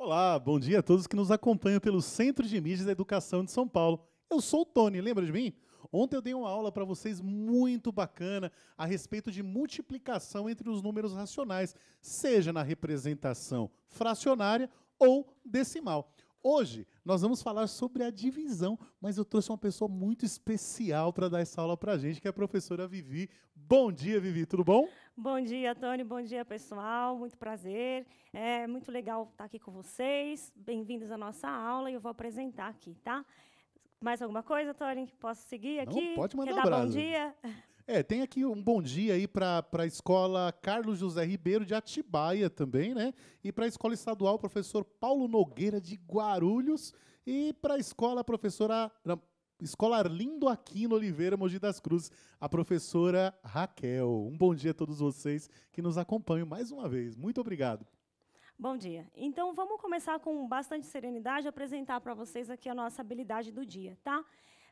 Olá, bom dia a todos que nos acompanham pelo Centro de Mídias da Educação de São Paulo. Eu sou o Tony, lembra de mim? Ontem eu dei uma aula para vocês muito bacana a respeito de multiplicação entre os números racionais, seja na representação fracionária ou decimal. Hoje nós vamos falar sobre a divisão, mas eu trouxe uma pessoa muito especial para dar essa aula para a gente, que é a professora Vivi. Bom dia, Vivi, tudo bom? Bom dia, Tony. Bom dia, pessoal. Muito prazer. É muito legal estar aqui com vocês. Bem-vindos à nossa aula e eu vou apresentar aqui, tá? Mais alguma coisa, Tony? Posso seguir aqui? Não, pode mandar Quer dar bom dia? É, tem aqui um bom dia aí para a escola Carlos José Ribeiro de Atibaia também, né? E para a escola estadual, professor Paulo Nogueira de Guarulhos. E para a escola, professora. Não, Escola Arlindo Aquino Oliveira, Mogi das Cruzes, a professora Raquel. Um bom dia a todos vocês que nos acompanham mais uma vez. Muito obrigado. Bom dia. Então, vamos começar com bastante serenidade, apresentar para vocês aqui a nossa habilidade do dia, tá?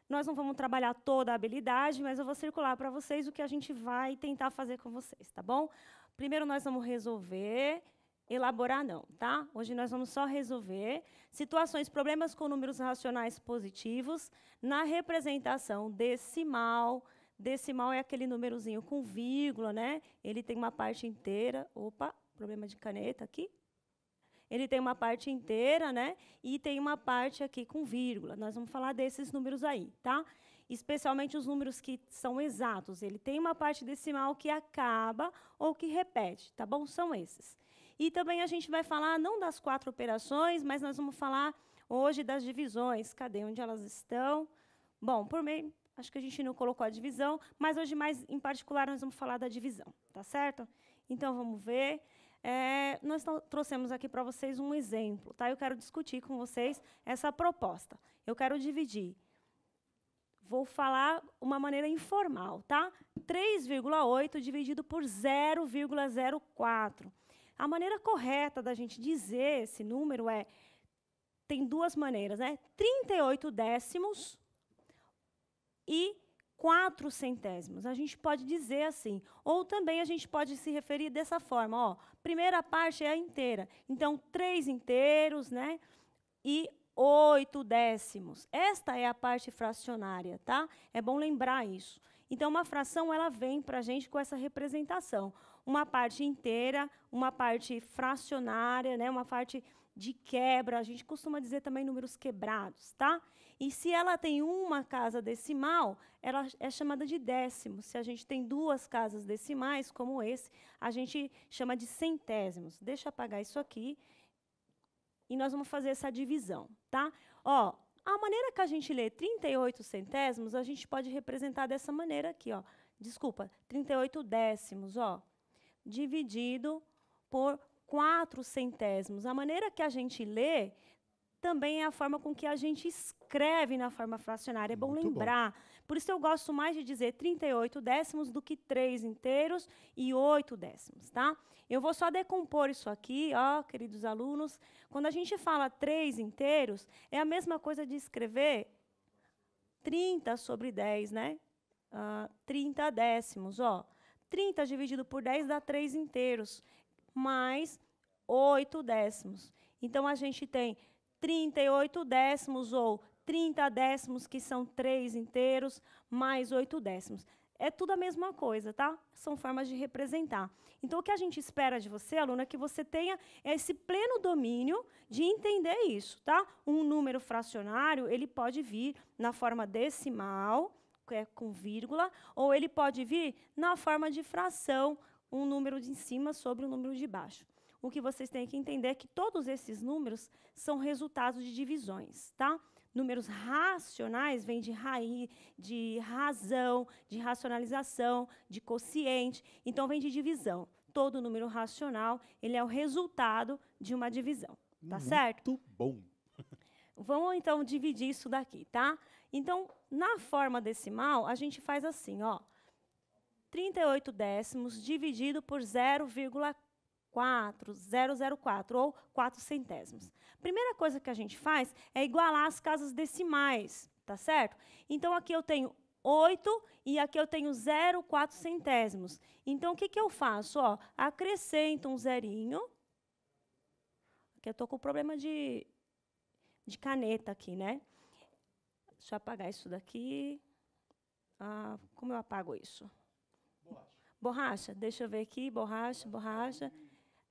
Nós não vamos trabalhar toda a habilidade, mas eu vou circular para vocês o que a gente vai tentar fazer com vocês, tá bom? Primeiro nós vamos resolver, elaborar não, tá? Hoje nós vamos só resolver situações, problemas com números racionais positivos na representação decimal. Decimal é aquele númerozinho com vírgula, né? Ele tem uma parte inteira. Opa, problema de caneta aqui. Ele tem uma parte inteira, né? E tem uma parte aqui com vírgula. Nós vamos falar desses números aí, tá? Especialmente os números que são exatos. Ele tem uma parte decimal que acaba ou que repete, tá bom? São esses. E também a gente vai falar não das quatro operações, mas nós vamos falar hoje das divisões. Cadê onde elas estão? Bom, por meio, acho que a gente não colocou a divisão, mas hoje mais em particular nós vamos falar da divisão, tá certo? Então vamos ver. É, nós trouxemos aqui para vocês um exemplo, tá? Eu quero discutir com vocês essa proposta. Eu quero dividir. Vou falar uma maneira informal, tá? 3,8 dividido por 0,04. A maneira correta da gente dizer esse número é tem duas maneiras, né? 38 décimos e 4 centésimos. A gente pode dizer assim. Ou também a gente pode se referir dessa forma. Ó, primeira parte é a inteira. Então, três inteiros, né? E oito décimos. Esta é a parte fracionária, tá? É bom lembrar isso. Então, uma fração ela vem para a gente com essa representação. Uma parte inteira, uma parte fracionária, né? uma parte de quebra. A gente costuma dizer também números quebrados, tá? E se ela tem uma casa decimal, ela é chamada de décimo. Se a gente tem duas casas decimais, como esse, a gente chama de centésimos. Deixa eu apagar isso aqui. E nós vamos fazer essa divisão, tá? Ó, a maneira que a gente lê 38 centésimos, a gente pode representar dessa maneira aqui, ó. Desculpa, 38 décimos, ó. Dividido por 4 centésimos. A maneira que a gente lê também é a forma com que a gente escreve na forma fracionária. É bom Muito lembrar. Bom. Por isso eu gosto mais de dizer 38 décimos do que 3 inteiros e 8 décimos, tá? Eu vou só decompor isso aqui, ó, queridos alunos. Quando a gente fala 3 inteiros, é a mesma coisa de escrever 30 sobre 10, né? Uh, 30 décimos, ó. 30 dividido por 10 dá 3 inteiros, mais 8 décimos. Então, a gente tem 38 décimos ou 30 décimos, que são 3 inteiros, mais 8 décimos. É tudo a mesma coisa, tá? São formas de representar. Então, o que a gente espera de você, aluno, é que você tenha esse pleno domínio de entender isso, tá? Um número fracionário, ele pode vir na forma decimal, que é com vírgula, ou ele pode vir na forma de fração, um número de cima sobre o um número de baixo o que vocês têm que entender é que todos esses números são resultados de divisões, tá? Números racionais vêm de raiz, de razão, de racionalização, de quociente, então vem de divisão. Todo número racional, ele é o resultado de uma divisão, tá Muito certo? Muito bom. Vamos então dividir isso daqui, tá? Então, na forma decimal, a gente faz assim, ó. 38 décimos dividido por 0,4 004 ou 4 centésimos. Primeira coisa que a gente faz é igualar as casas decimais, tá certo? Então aqui eu tenho 8 e aqui eu tenho 0,4 centésimos. Então o que, que eu faço? Ó, acrescento um zerinho. porque eu estou com problema de, de caneta aqui, né? Deixa eu apagar isso daqui. Ah, como eu apago isso? Borracha. Deixa eu ver aqui. Borracha, borracha.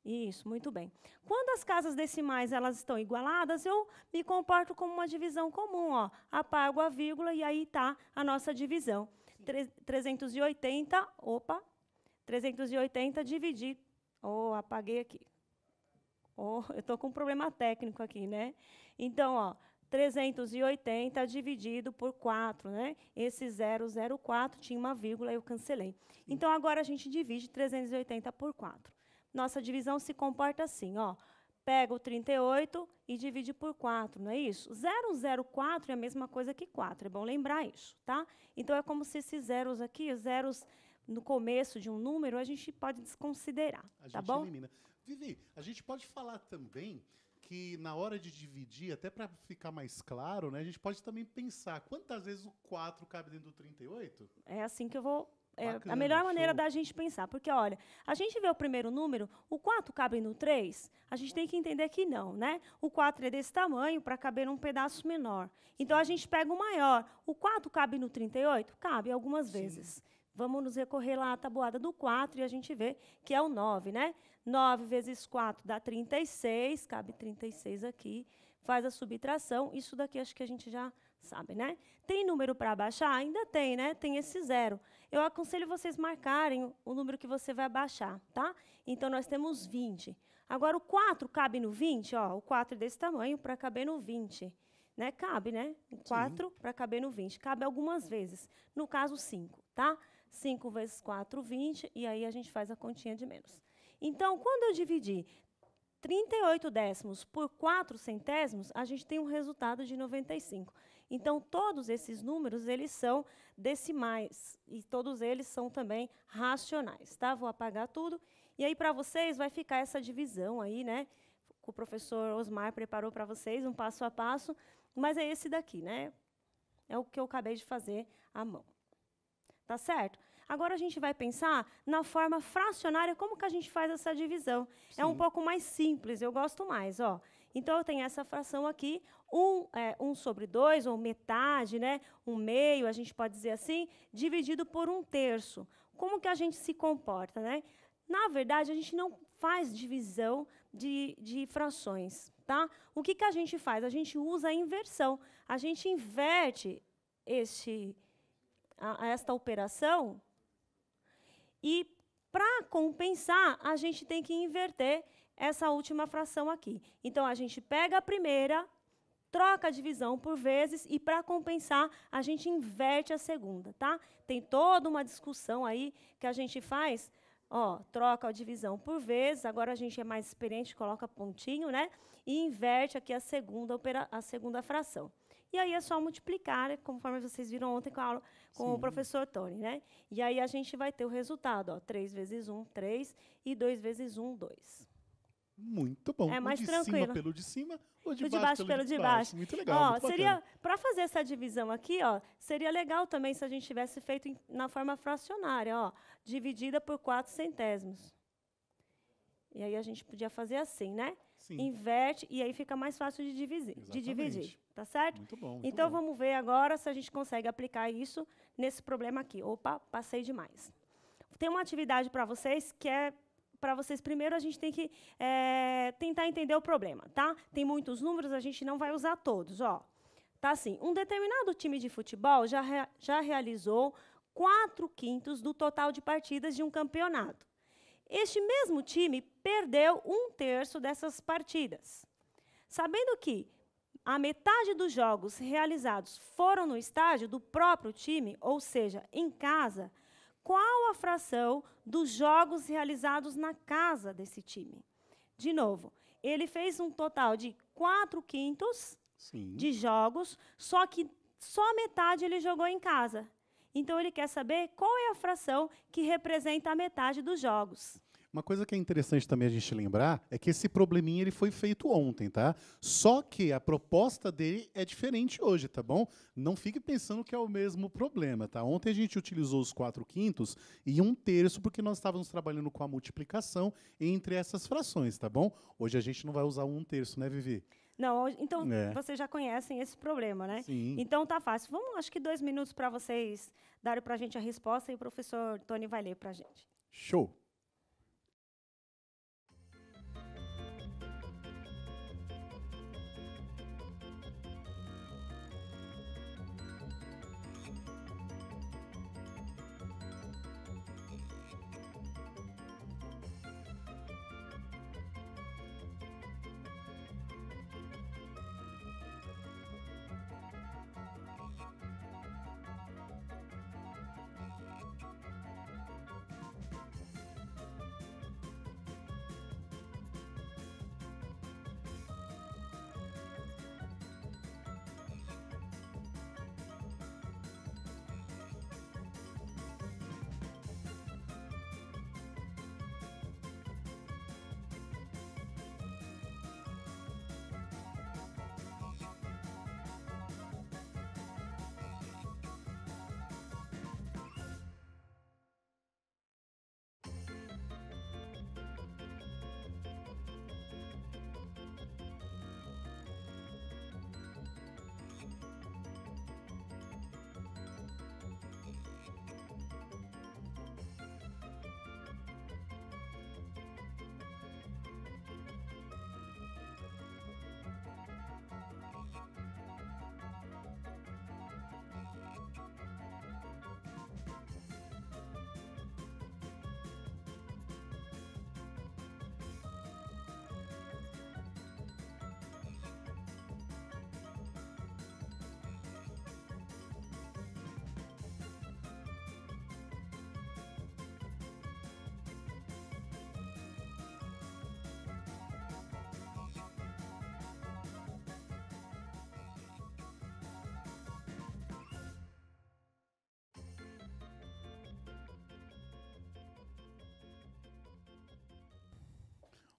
Isso, muito bem. Quando as casas decimais elas estão igualadas, eu me comporto como uma divisão comum. Ó. Apago a vírgula e aí está a nossa divisão. 380, opa, 380 dividir. Oh, apaguei aqui. Oh, eu estou com um problema técnico aqui, né? Então, ó, 380 dividido por 4, né? Esse 004 tinha uma vírgula, eu cancelei. Então, agora a gente divide 380 por 4. Nossa divisão se comporta assim, ó. Pega o 38 e divide por 4, não é isso? 004 é a mesma coisa que 4, é bom lembrar isso, tá? Então, é como se esses zeros aqui, os zeros no começo de um número, a gente pode desconsiderar, a tá gente bom? elimina. Vivi, a gente pode falar também que na hora de dividir, até para ficar mais claro, né, a gente pode também pensar quantas vezes o 4 cabe dentro do 38? É assim que eu vou é Bacana, a melhor maneira show. da gente pensar. Porque, olha, a gente vê o primeiro número, o 4 cabe no 3, a gente tem que entender que não, né? O 4 é desse tamanho para caber num pedaço menor. Então, a gente pega o maior. O 4 cabe no 38? Cabe algumas vezes. Vamos nos recorrer lá à tabuada do 4 e a gente vê que é o 9, né? 9 vezes 4 dá 36, cabe 36 aqui. Faz a subtração. Isso daqui acho que a gente já sabe, né? Tem número para abaixar? Ainda tem, né? Tem esse zero. Eu aconselho vocês marcarem o número que você vai abaixar, tá? Então, nós temos 20. Agora, o 4 cabe no 20? Ó, o 4 é desse tamanho para caber no 20. Né? Cabe, né? O 4 para caber no 20. Cabe algumas vezes. No caso, 5, tá? 5 vezes 4, 20. E aí, a gente faz a continha de menos. Então, quando eu dividir 38 décimos por 4 centésimos, a gente tem um resultado de 95. Então, todos esses números, eles são decimais, e todos eles são também racionais, tá? Vou apagar tudo. E aí, para vocês, vai ficar essa divisão aí, né? Que o professor Osmar preparou para vocês, um passo a passo, mas é esse daqui, né? É o que eu acabei de fazer à mão. Tá certo? Agora a gente vai pensar na forma fracionária, como que a gente faz essa divisão. É um Sim. pouco mais simples, eu gosto mais, ó. Então, eu tenho essa fração aqui, 1 um, é, um sobre 2, ou metade, né? um meio, a gente pode dizer assim, dividido por um terço. Como que a gente se comporta? Né? Na verdade, a gente não faz divisão de, de frações. Tá? O que, que a gente faz? A gente usa a inversão. A gente inverte este, a, a esta operação e, para compensar, a gente tem que inverter essa última fração aqui. Então, a gente pega a primeira, troca a divisão por vezes e, para compensar, a gente inverte a segunda, tá? Tem toda uma discussão aí que a gente faz. Ó, troca a divisão por vezes, agora a gente é mais experiente, coloca pontinho, né? E inverte aqui a segunda, a segunda fração. E aí é só multiplicar, né, conforme vocês viram ontem com, aula, com o professor Tony, né? E aí a gente vai ter o resultado, ó, 3 vezes 1, 3, e 2 vezes 1, 2. Muito bom. É mais o de tranquilo. cima pelo de cima, o de, O de baixo pelo de baixo. Muito legal, Ó, muito seria para fazer essa divisão aqui, ó, seria legal também se a gente tivesse feito em- na forma fracionária, ó, dividida por 4 centésimos. E aí a gente podia fazer assim, né? Sim, Inverte e aí fica mais fácil de dividir, de dividir, Exatamente. tá certo? muito bom. muito Então bom. vamos ver agora se a gente consegue aplicar isso nesse problema aqui. Opa, passei demais. Tem uma atividade para vocês que é para vocês primeiro a gente tem que eh, tentar entender o problema, tá? Tem muitos números, a gente não vai usar todos, ó. Tá assim, um determinado time de futebol já, rea- já realizou 4 quintos do total de partidas de um campeonato. Este mesmo time perdeu um terço dessas partidas. Sabendo que a metade dos jogos realizados foram no estádio do próprio time, ou seja, em casa, qual a fração dos jogos realizados na casa desse time? De novo, ele fez um total de 4 quintos Sim. de jogos, só que só metade ele jogou em casa. Então ele quer saber qual é a fração que representa a metade dos jogos. Uma coisa que é interessante também a gente lembrar é que esse probleminha ele foi feito ontem, tá? Só que a proposta dele é diferente hoje, tá bom? Não fique pensando que é o mesmo problema, tá? Ontem a gente utilizou os 4 quintos e um terço porque nós estávamos trabalhando com a multiplicação entre essas frações, tá bom? Hoje a gente não vai usar um terço, né, Vivi? Não, então é. vocês já conhecem esse problema, né? Sim. Então tá fácil. Vamos, acho que dois minutos para vocês darem para a gente a resposta e o professor Tony vai ler para a gente. Show!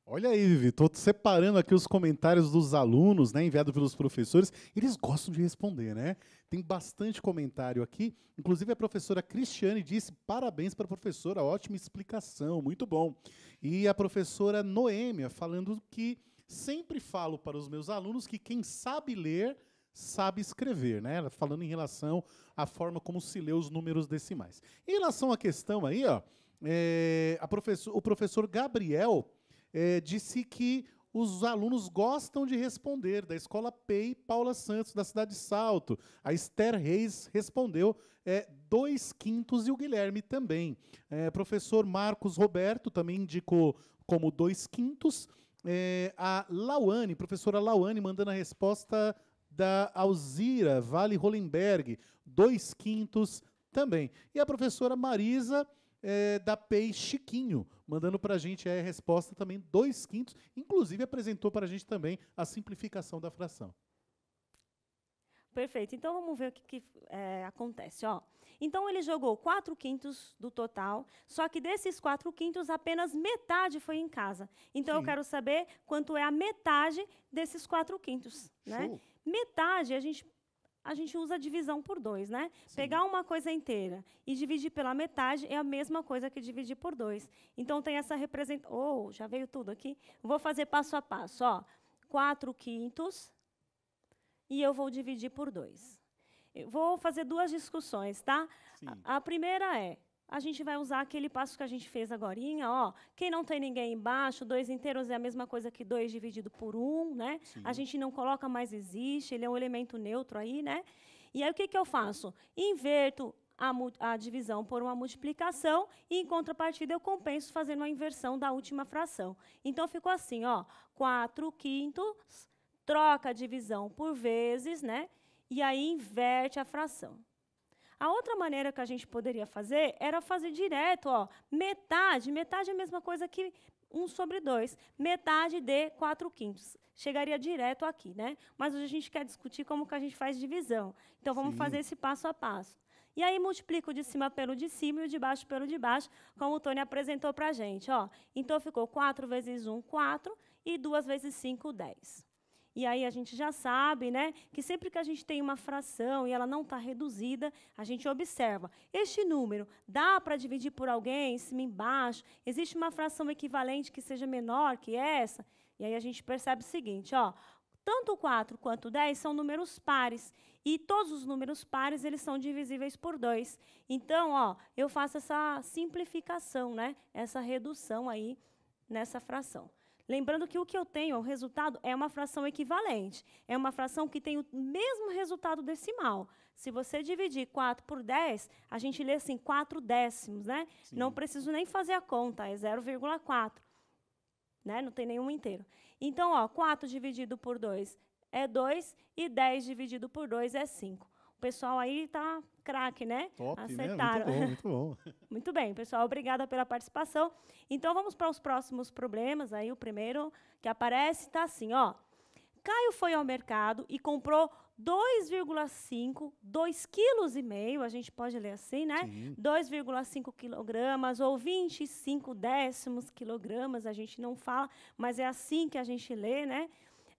Olha aí, Vivi, estou separando aqui os comentários dos alunos, né, enviados pelos professores. Eles gostam de responder, né? Tem bastante comentário aqui. Inclusive, a professora Cristiane disse parabéns para a professora, ótima explicação, muito bom. E a professora Noêmia falando que sempre falo para os meus alunos que quem sabe ler sabe escrever, né? Ela falando em relação à forma como se lê os números decimais. Em relação à questão aí, ó, é, professor, o professor Gabriel é, disse que os alunos gostam de responder, da Escola PEI Paula Santos, da cidade de Salto. A Esther Reis respondeu é, dois quintos e o Guilherme também. É, professor Marcos Roberto também indicou como dois quintos. É, a Lauane, professora Lauane, mandando a resposta da Alzira Vale Rolenberg, dois quintos também. E a professora Marisa é, da PEI Chiquinho, mandando para a gente a resposta também dois quintos, inclusive apresentou para a gente também a simplificação da fração. Perfeito. Então vamos ver o que, que é, acontece. Ó. Então ele jogou quatro quintos do total, só que desses quatro quintos apenas metade foi em casa. Então Sim. eu quero saber quanto é a metade desses quatro quintos. Né? Metade a gente a gente usa a divisão por dois, né? Sim. Pegar uma coisa inteira e dividir pela metade é a mesma coisa que dividir por dois. Então, tem essa representação. Oh, já veio tudo aqui. Vou fazer passo a passo. Ó. 4 quintos e eu vou dividir por dois. Eu vou fazer duas discussões, tá? A, a primeira é a gente vai usar aquele passo que a gente fez agora. Ó, quem não tem ninguém embaixo, dois inteiros é a mesma coisa que dois dividido por um, né? Sim. A gente não coloca mais existe, ele é um elemento neutro aí, né? E aí o que, que eu faço? Inverto a, a, divisão por uma multiplicação e, em contrapartida, eu compenso fazendo a inversão da última fração. Então, ficou assim, ó, 4 quintos, troca a divisão por vezes, né? E aí inverte a fração. A outra maneira que a gente poderia fazer era fazer direto, ó, metade, metade é a mesma coisa que 1 sobre 2, metade de 4 quintos. Chegaria direto aqui, né? Mas hoje a gente quer discutir como que a gente faz divisão. Então, vamos Sim. fazer esse passo a passo. E aí multiplico de cima pelo de cima e o de baixo pelo de baixo, como o Tony apresentou para a gente. Ó. Então, ficou 4 vezes 1, 4, e 2 vezes 5, 10. E aí a gente já sabe, né, que sempre que a gente tem uma fração e ela não está reduzida, a gente observa. Este número dá para dividir por alguém, em cima e embaixo? Existe uma fração equivalente que seja menor que essa? E aí a gente percebe o seguinte, ó, tanto 4 quanto 10 são números pares. E todos os números pares, eles são divisíveis por 2. Então, ó, eu faço essa simplificação, né? Essa redução aí nessa fração. Lembrando que o que eu tenho, o resultado, é uma fração equivalente. É uma fração que tem o mesmo resultado decimal. Se você dividir 4 por 10, a gente lê assim, 4 décimos, né? Sim. Não preciso nem fazer a conta, é 0,4. Né? Não tem nenhum inteiro. Então, ó, 4 dividido por 2 é 2 e 10 dividido por 2 é 5. O pessoal aí está craque, né? Top, Acertaram. Né? Muito bom, muito bom. muito bem, pessoal. Obrigada pela participação. Então, vamos para os próximos problemas. Aí, o primeiro que aparece está assim, ó. Caio foi ao mercado e comprou 2,5, 2,5 kg, a gente pode ler assim, né? 2,5 quilogramas ou 25 décimos quilogramas, a gente não fala, mas é assim que a gente lê, né?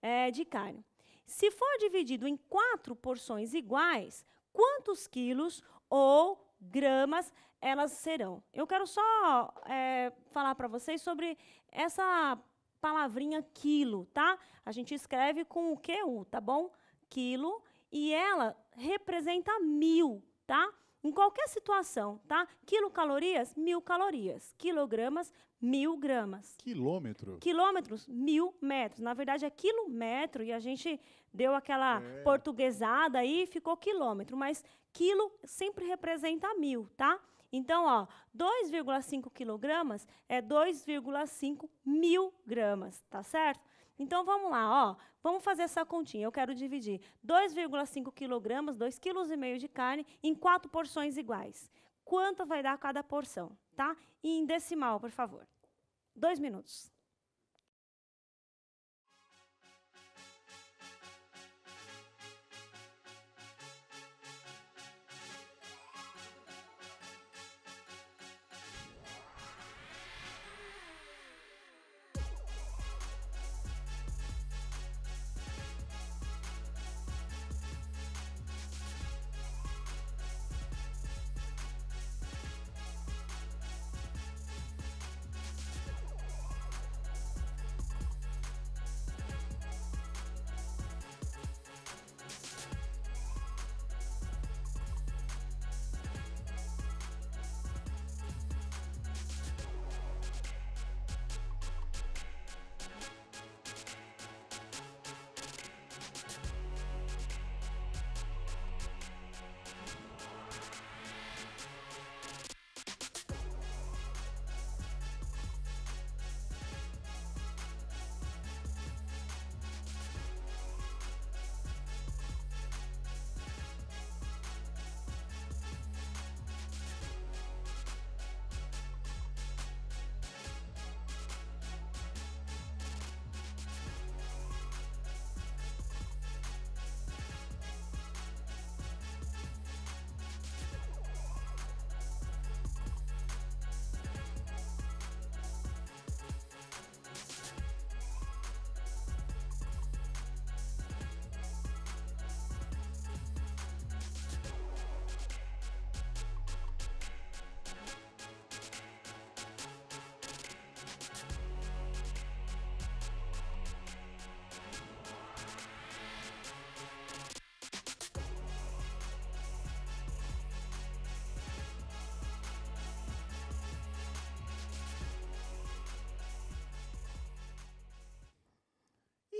É, de carne. Se for dividido em quatro porções iguais, quantos quilos ou gramas elas serão? Eu quero só é, falar para vocês sobre essa palavrinha quilo, tá? A gente escreve com o QU, tá bom? Quilo, e ela representa mil, tá? Em qualquer situação, tá? Quilocalorias, mil calorias. Quilogramas, mil gramas. Quilômetro? Quilômetros, mil metros. Na verdade, é quilômetro, e a gente deu aquela é. portuguesada aí e ficou quilômetro. Mas quilo sempre representa mil, tá? Então, ó, 2,5 quilogramas é 2,5 mil gramas, tá certo? Então, vamos lá, ó. Vamos fazer essa continha. Eu quero dividir 2,5 quilogramas, 2,5 kg de carne, em quatro porções iguais. Quanto vai dar cada porção, tá? E em decimal, por favor. Dois minutos.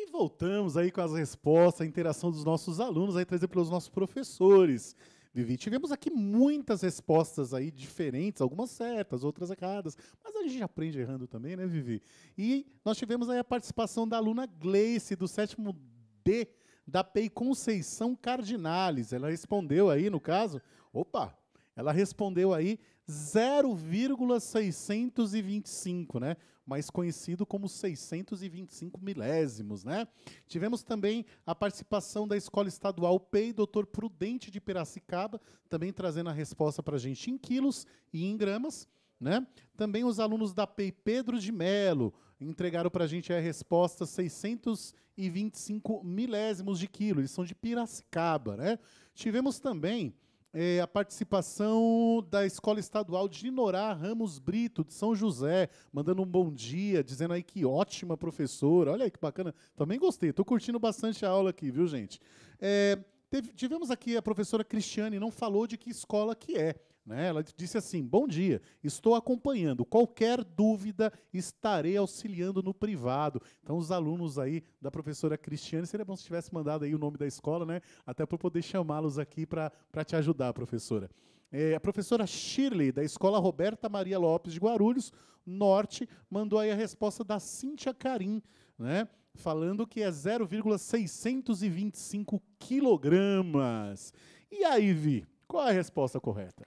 Voltamos aí com as respostas, a interação dos nossos alunos, aí trazer pelos nossos professores. Vivi, tivemos aqui muitas respostas aí diferentes, algumas certas, outras erradas, mas a gente aprende errando também, né, Vivi? E nós tivemos aí a participação da aluna Gleice, do sétimo D, da PEI Conceição Cardinales. Ela respondeu aí, no caso, opa, ela respondeu aí 0,625, né? Mais conhecido como 625 milésimos, né? Tivemos também a participação da Escola Estadual PEI, Dr. Prudente de Piracicaba, também trazendo a resposta para a gente em quilos e em gramas, né? Também os alunos da PEI Pedro de Melo entregaram para a gente a resposta 625 milésimos de quilo. Eles são de Piracicaba, né? Tivemos também é, a participação da Escola Estadual de Norá Ramos Brito, de São José, mandando um bom dia, dizendo aí que ótima professora. Olha aí que bacana. Também gostei, estou curtindo bastante a aula aqui, viu, gente? É, teve, tivemos aqui a professora Cristiane, não falou de que escola que é. Né? Ela disse assim: Bom dia, estou acompanhando. Qualquer dúvida, estarei auxiliando no privado. Então, os alunos aí da professora Cristiane, seria bom se tivesse mandado aí o nome da escola, né? Até para poder chamá-los aqui para te ajudar, professora. É, a professora Shirley, da Escola Roberta Maria Lopes de Guarulhos, Norte, mandou aí a resposta da Cíntia Carim, né? Falando que é 0,625 quilogramas. E aí, Vi, qual é a resposta correta?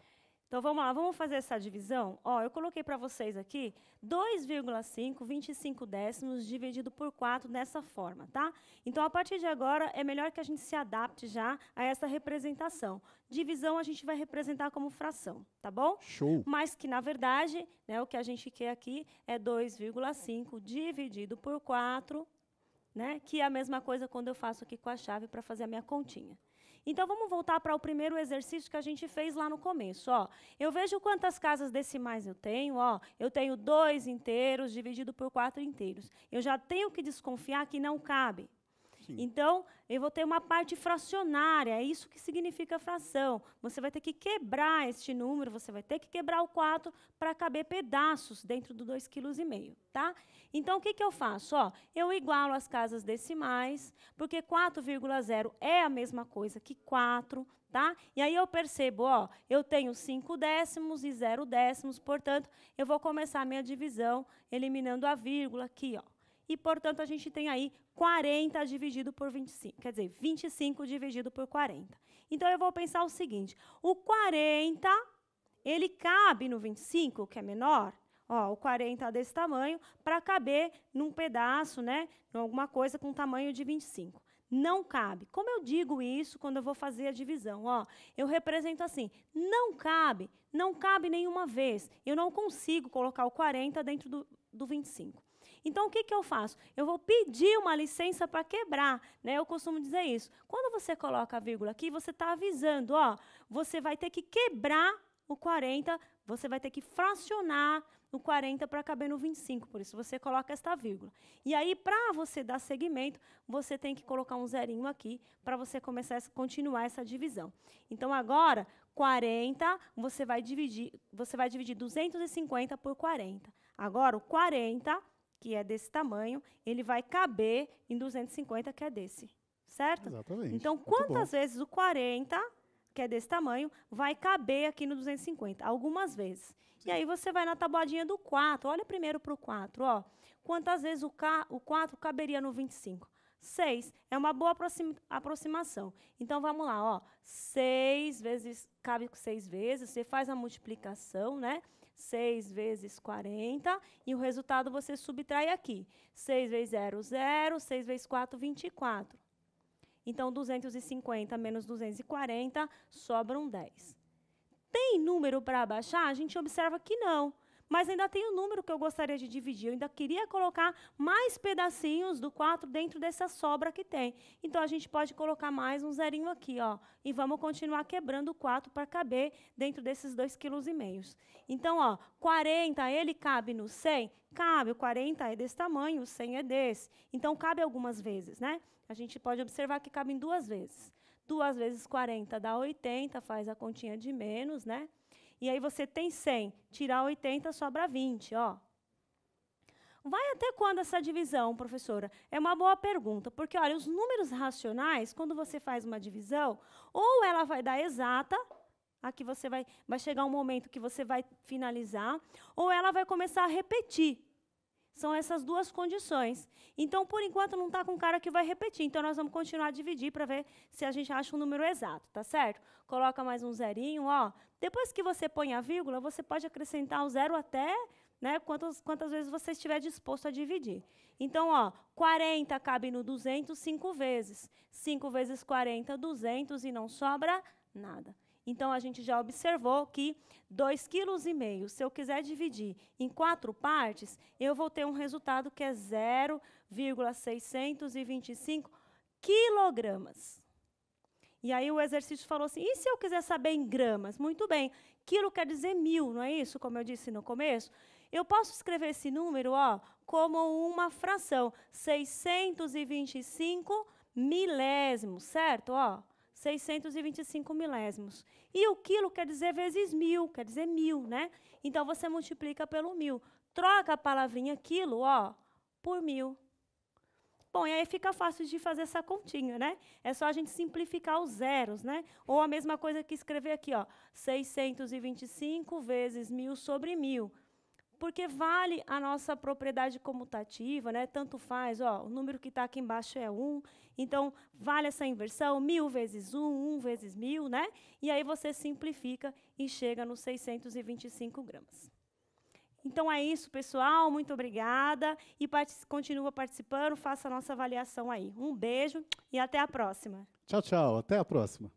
Então vamos lá, vamos fazer essa divisão? Ó, eu coloquei para vocês aqui 2,5, 25 décimos dividido por 4 dessa forma, tá? Então a partir de agora é melhor que a gente se adapte já a essa representação. Divisão a gente vai representar como fração, tá bom? Show. Mas que na verdade, né, o que a gente quer aqui é 2,5 dividido por 4, né? Que é a mesma coisa quando eu faço aqui com a chave para fazer a minha continha. Então, vamos voltar para o primeiro exercício que a gente fez lá no começo. Ó, eu vejo quantas casas decimais eu tenho. Ó, eu tenho dois inteiros dividido por quatro inteiros. Eu já tenho que desconfiar que não cabe. Sim. Então, eu vou ter uma parte fracionária, é isso que significa fração. Você vai ter que quebrar este número, você vai ter que quebrar o 4 para caber pedaços dentro do 2,5 kg, tá? Então, o que, que eu faço? Ó, eu igualo as casas decimais, porque 4,0 é a mesma coisa que 4, tá? E aí eu percebo, ó, eu tenho 5 décimos e 0 décimos, portanto, eu vou começar a minha divisão eliminando a vírgula aqui, ó e, portanto, a gente tem aí 40 dividido por 25, quer dizer, 25 dividido por 40. Então, eu vou pensar o seguinte, o 40, ele cabe no 25, que é menor, ó, o 40 é desse tamanho, para caber num pedaço, né, em alguma coisa com tamanho de 25 não cabe. Como eu digo isso quando eu vou fazer a divisão? Ó, eu represento assim, não cabe, não cabe nenhuma vez. Eu não consigo colocar o 40 dentro do, do 25. Então, o que, que eu faço? Eu vou pedir uma licença para quebrar. Né? Eu costumo dizer isso. Quando você coloca a vírgula aqui, você está avisando, ó, você vai ter que quebrar o 40, você vai ter que fracionar o 40 para caber no 25, por isso você coloca esta vírgula. E aí, para você dar seguimento, você tem que colocar um zerinho aqui para você começar a continuar essa divisão. Então, agora, 40, você vai dividir, você vai dividir 250 por 40. Agora, o 40 que é desse tamanho, ele vai caber em 250, que é desse. Certo? Exatamente. Então, quantas vezes o 40, que é desse tamanho, vai caber aqui no 250? Algumas vezes. Sim. E aí você vai na tabuadinha do 4. Olha primeiro para o 4. Ó. Quantas vezes o, K, o 4 caberia no 25? 6. É uma boa aproximação. Então, vamos lá. Ó. 6 vezes, cabe 6 vezes. Você faz a multiplicação, né? 6 vezes 40, e o resultado você subtrai aqui. 6 vezes 0, 0, 6 vezes 4, 24. Então, 250 menos 240, sobram 10. Tem número para abaixar? A gente observa que não. Mas ainda tem um número que eu gostaria de dividir. Eu ainda queria colocar mais pedacinhos do 4 dentro dessa sobra que tem. Então, a gente pode colocar mais um zerinho aqui, ó. E vamos continuar quebrando o 4 para caber dentro desses 2,5 kg. Então, ó, 40, ele cabe no 100? Cabe, o 40 é desse tamanho, o 100 é desse. Então, cabe algumas vezes, né? A gente pode observar que cabe em duas vezes. Duas vezes 40 dá 80, faz a continha de menos, né? E aí você tem 100, tirar 80 sobra 20, ó. Vai até quando essa divisão, professora? É uma boa pergunta, porque olha, os números racionais, quando você faz uma divisão, ou ela vai dar exata, aqui você vai vai chegar um momento que você vai finalizar, ou ela vai começar a repetir. São essas duas condições. Então, por enquanto, não está com cara que vai repetir. Então, nós vamos continuar a dividir para ver se a gente acha um número exato, tá certo? Coloca mais um zerinho, ó. Depois que você põe a vírgula, você pode acrescentar o zero até né, quantas, quantas vezes você estiver disposto a dividir. Então, ó, 40 cabe no 200 cinco vezes. 5 vezes 40, 200 e não sobra nada. Então, a gente já observou que 2,5 kg, se eu quiser dividir em quatro partes, eu vou ter um resultado que é 0,625 quilogramas. E aí o exercício falou assim, e se eu quiser saber em gramas? Muito bem, quilo quer dizer mil, não é isso, como eu disse no começo? Eu posso escrever esse número ó, como uma fração, 625 milésimos, certo? Ó, 625 milésimos. E o quilo quer dizer vezes mil, quer dizer mil, né? Então, você multiplica pelo mil. Troca a palavrinha quilo, ó, por mil. Bom, e aí fica fácil de fazer essa continha, né? É só a gente simplificar os zeros, né? Ou a mesma coisa que escrever aqui, ó, 625 vezes mil sobre mil porque vale a nossa propriedade comutativa, né? Tanto faz, ó, o número que está aqui embaixo é 1, então vale essa inversão, mil vezes 1, 1 vezes mil, né? E aí você simplifica e chega nos 625 gramas. Então é isso, pessoal. Muito obrigada. E part continua participando, faça a nossa avaliação aí. Um beijo e até a próxima. Tchau, tchau. Até a próxima.